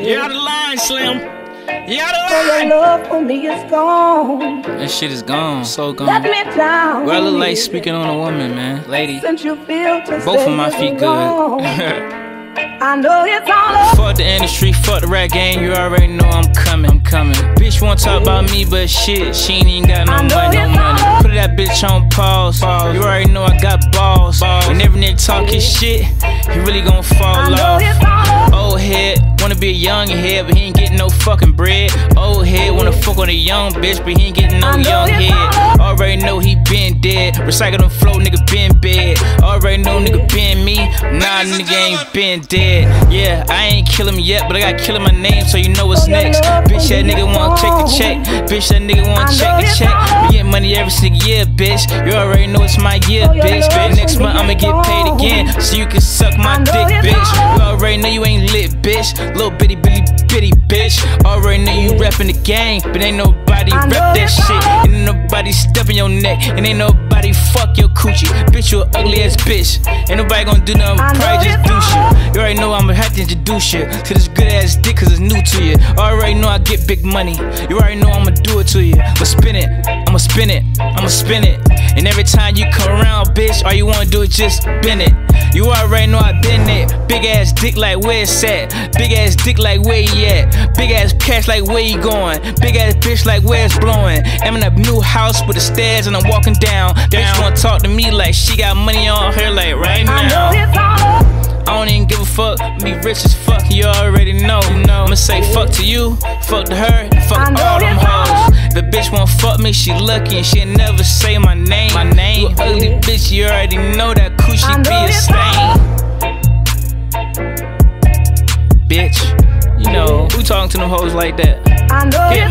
baby. You're out of line, Slim. You're out of So your line. love for me is gone. That shit is gone, so Let gone. me down. Bro, I look like speaking on a woman, man. Lady, Since you feel to both of my feet good. I know it's all over. fuck the industry, fuck the rap game, you already know I'm coming, I'm coming. Bitch wanna talk about me, but shit, she ain't even got no money, no money. Put that bitch on pause. You already know I got balls. Whenever nigga talk his shit, he really gon' I fall know off. Be a young head, but he ain't getting no fucking bread. Old head, wanna fuck on a young bitch, but he ain't getting no young head. Already know he been dead. Recycle them flow, nigga been bad. Already know nigga been me. Nah, nigga ain't been dead. Yeah, I ain't kill him yet, but I got killing my name, so you know what's next. Bitch, that nigga wanna check the check. Bitch, that nigga wanna check the check. We get money every single year, bitch. You already know it's my year, bitch. But next month I'ma get paid again, so you can suck my dick, bitch. You already know you ain't lit, bitch. Little bitty bitty bitty bitch. Already know you reppin' the game, but ain't nobody I rep that shit. ain't nobody step in your neck, and ain't nobody fuck your coochie. Bitch, you a ugly ass bitch. Ain't nobody gonna do nothing, I but know probably just do shit. You already know I'ma have to introduce shit to this good ass dick, cause it's new to you. Already know I get big money. You already know I'ma do it to you. But spin it, I'ma spin it, I'ma spin it. And every time you come around, bitch, all you wanna do is just bend it. You already know I been it. Big ass dick like where it's at. Big ass dick like where he at. Big ass cash like where you going. Big ass bitch like where it's blowing. I'm in a new house with the stairs and I'm walking down. Bitch wanna talk to me like she got money on her like right I now. know it's all over. I don't even give a fuck. Me rich as fuck, you already know. I'ma say fuck to you, fuck to her, bitch won't fuck me, she lucky and she never say my name. My name. You ugly bitch, you already know that coochie be a stain. Bitch, you know, who talking to them hoes like that? I know Yeah,